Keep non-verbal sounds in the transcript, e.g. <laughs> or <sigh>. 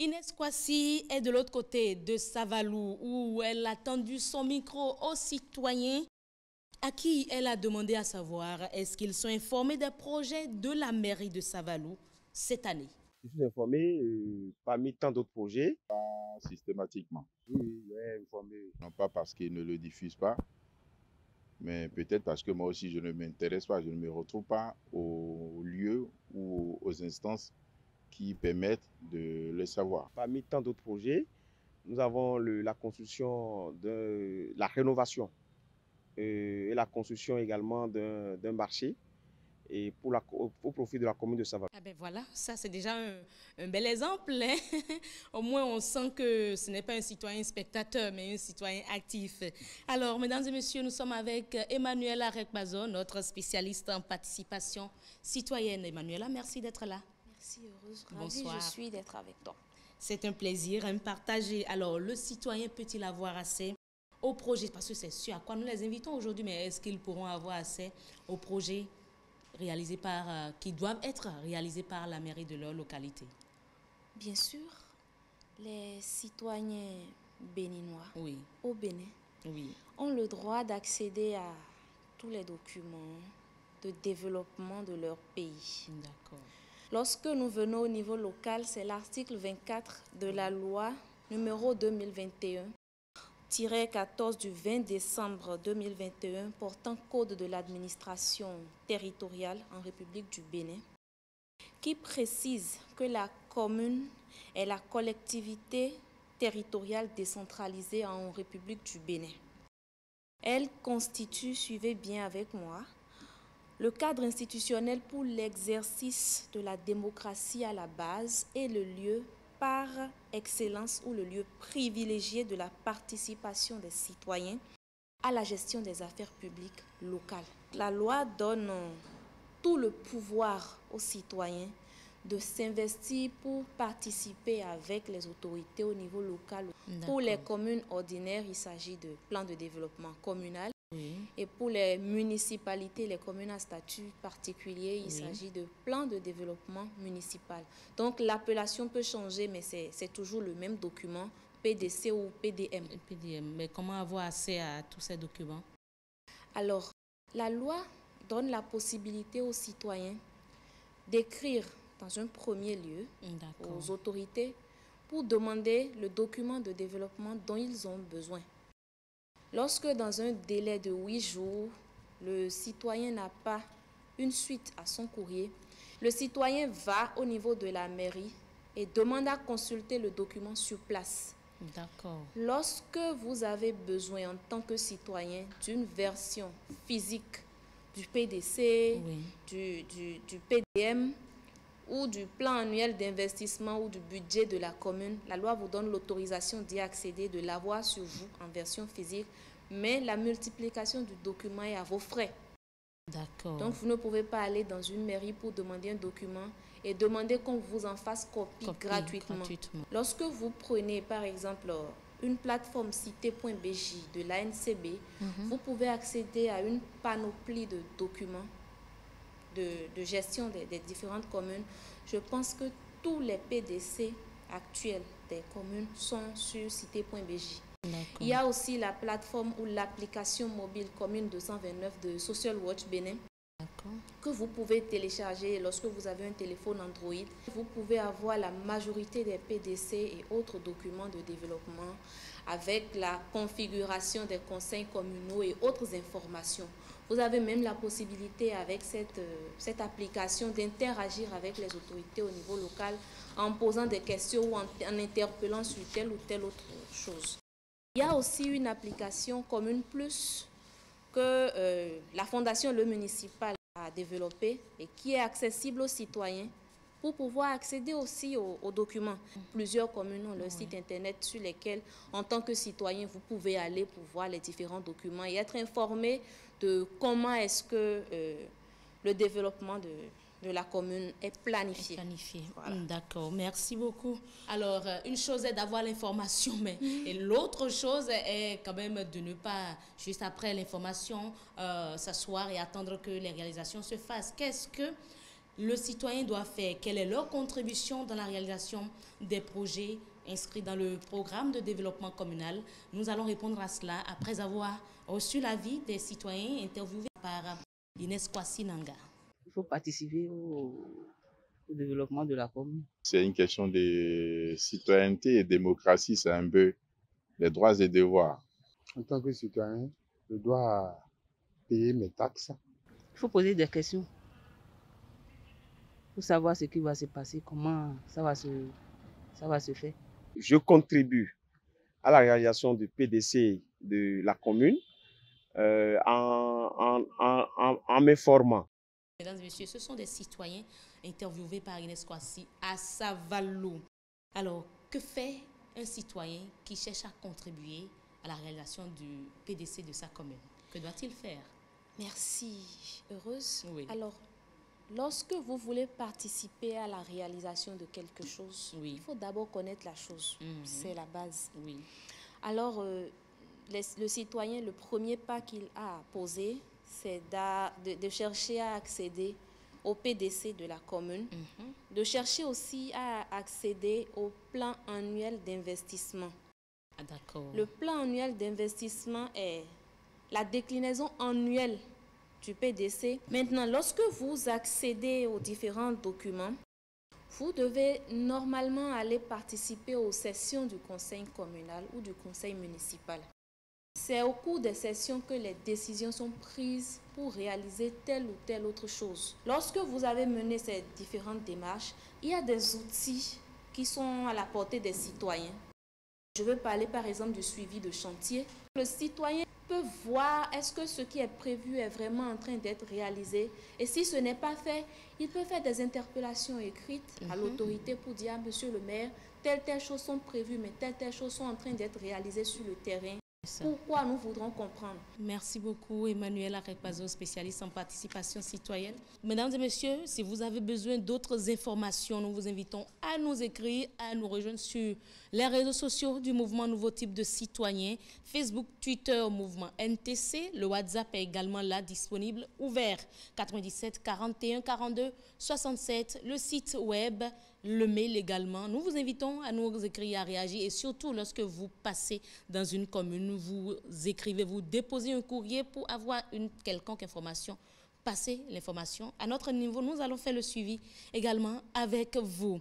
Inès Kwasi est de l'autre côté de Savalou où elle a tendu son micro aux citoyens à qui elle a demandé à savoir est-ce qu'ils sont informés des projets de la mairie de Savalou cette année. Je suis informé euh, parmi tant d'autres projets. Pas systématiquement. Oui, informé. Non pas parce qu'ils ne le diffusent pas, mais peut-être parce que moi aussi je ne m'intéresse pas, je ne me retrouve pas au lieu ou aux instances qui permettent de le savoir. Parmi tant d'autres projets, nous avons la construction de la rénovation euh, et la construction également d'un marché et pour la, au, profit de la commune de Saval. Ah ben voilà, ça c'est déjà un, bel exemple. Hein. <laughs> au moins on sent que ce n'est pas un citoyen spectateur, mais un citoyen actif. Alors, mesdames et messieurs, nous sommes avec Emmanuela Rekbazo, notre spécialiste en participation citoyenne. Emmanuela, merci d'être là. Merci, heureuse. Bonsoir. je suis d'être avec toi. C'est un plaisir, un partager. Alors, le citoyen peut-il avoir accès au projet? Parce que c'est sûr à quoi nous les invitons aujourd'hui, mais est-ce qu'ils pourront avoir accès au projet réalisés par, euh, qui doivent être réalisés par la mairie de leur localité? Bien sûr, les citoyens béninois oui. au Bénin oui. ont le droit d'accéder à tous les documents de développement de leur pays. D'accord. Lorsque nous venons au niveau local, c'est l'article 24 de la loi numéro 2021 14 du 20 décembre 2021 portant code de l'administration territoriale en République du Bénin qui précise que la commune est la collectivité territoriale décentralisée en République du Bénin. Elle constitue, suivez bien avec moi, le cadre institutionnel pour l'exercice de la démocratie à la base et le lieu par excellence ou le lieu privilégié de la participation des citoyens à la gestion des affaires publiques locales. La loi donne tout le pouvoir aux citoyens de s'investir pour participer avec les autorités au niveau local. Pour les communes ordinaires, il s'agit de plans de développement communal. Et pour les municipalités, les communes à statut particulier, il s'agit de plan de développement municipal. Donc l'appellation peut changer, mais c'est toujours le même document, PDC ou PDM. PDM. Mais comment avoir accès à tous ces documents? Alors, la loi donne la possibilité aux citoyens d'écrire dans un premier lieu aux autorités pour demander le document de développement dont ils ont besoin. Lorsque dans un délai de huit jours, le citoyen n'a pas une suite à son courrier, le citoyen va au niveau de la mairie et demande à consulter le document sur place. D'accord. Lorsque vous avez besoin en tant que citoyen d'une version physique du PDC, du, du, du PDM, ou du plan annuel d'investissement ou du budget de la commune, la loi vous donne l'autorisation d'y accéder, de l'avoir sur vous en version physique, mais la multiplication du document est à vos frais. D'accord. Donc vous ne pouvez pas aller dans une mairie pour demander un document et demander qu'on vous en fasse copie, gratuitement. Lorsque vous prenez par exemple une plateforme cité.bj de l'ANCB, mhm. vous pouvez accéder à une panoplie de documents de, gestion des, différentes communes, je pense que tous les PDC actuels des communes sont sur cité.bj. Il y a aussi la plateforme ou l'application mobile commune 229 de Social Watch Bénin que vous pouvez télécharger lorsque vous avez un téléphone Android. Vous pouvez avoir la majorité des PDC et autres documents de développement avec la configuration des conseils communaux et autres informations. Vous avez même la possibilité avec cette, euh, cette application d'interagir avec les autorités au niveau local en posant des questions ou en, interpellant sur telle ou telle autre chose. Il y a aussi une application commune plus que euh, la Fondation Le Municipal a développée et qui est accessible aux citoyens pour pouvoir accéder aussi aux, documents. Plusieurs communes ont leur site internet sur lesquels, en tant que citoyen, vous pouvez aller pour voir les différents documents et être informé de comment est-ce que euh, le développement de, de la commune est planifié. planifié. D'accord, merci beaucoup. Alors, euh, une chose est d'avoir l'information, mais et l'autre chose est quand même de ne pas, juste après l'information, euh, s'asseoir et attendre que les réalisations se fassent. Qu'est-ce que le citoyen doit faire Quelle est leur contribution dans la réalisation des projets inscrits dans le programme de développement communal? Nous allons répondre à cela après avoir reçu l'avis des citoyens interviewés par Inès Kwasi-Nanga. Il faut participer au, au développement de la commune. C'est une question de citoyenneté et démocratie, c'est un peu les droits et devoirs. En tant que citoyen, je dois payer mes taxes. Il faut poser des questions pour savoir ce qui va se passer, comment ça va se, ça va se faire. Je contribue à la réalisation du PDC de la commune euh, en, en, en, en m'informant. Mesdames et messieurs, ce sont des citoyens interviewés par Inès Kwasi à Savalo. Alors, que fait un citoyen qui cherche à contribuer à la réalisation du PDC de sa commune? Que doit-il faire? Merci, heureuse. Oui. Alors, lorsque vous voulez participer à la réalisation de quelque chose, Oui. il faut d'abord connaître la chose. Mhm. C'est la base. Oui. Alors, euh, les- le citoyen, le premier pas qu'il a à poser, c'est de, de chercher à accéder au PDC de la commune, Mhm. de chercher aussi à accéder au plan annuel d'investissement. Ah. Le plan annuel d'investissement est la déclinaison annuelle du PDC. Maintenant, lorsque vous accédez aux différents documents, vous devez normalement aller participer aux sessions du conseil communal ou du conseil municipal. C'est au cours des sessions que les décisions sont prises pour réaliser telle ou telle autre chose. Lorsque vous avez mené ces différentes démarches, il y a des outils qui sont à la portée des citoyens. Je veux parler par exemple du suivi de chantier. Le citoyen peut voir est-ce que ce qui est prévu est vraiment en train d'être réalisé? Et si ce n'est pas fait, il peut faire des interpellations écrites à Mhm. l'autorité pour dire, Ah, monsieur le maire, telles, telles choses sont prévues, mais telles, telles choses sont en train d'être réalisées sur le terrain. Pourquoi nous voudrons comprendre? Merci beaucoup, Emmanuel Arekpazo, spécialiste en participation citoyenne. Mesdames et messieurs, si vous avez besoin d'autres informations, nous vous invitons à nous écrire, à nous rejoindre sur les réseaux sociaux du mouvement Nouveau Type de Citoyens, Facebook, Twitter, mouvement NTC. Le WhatsApp est également là, disponible, ouvert 97 41 42 67. Le site web, le mail également. Nous vous invitons à nous écrire, à réagir et surtout lorsque vous passez dans une commune, vous écrivez, vous déposez un courrier pour avoir une quelconque information. Passez l'information à notre niveau. Nous allons faire le suivi également avec vous.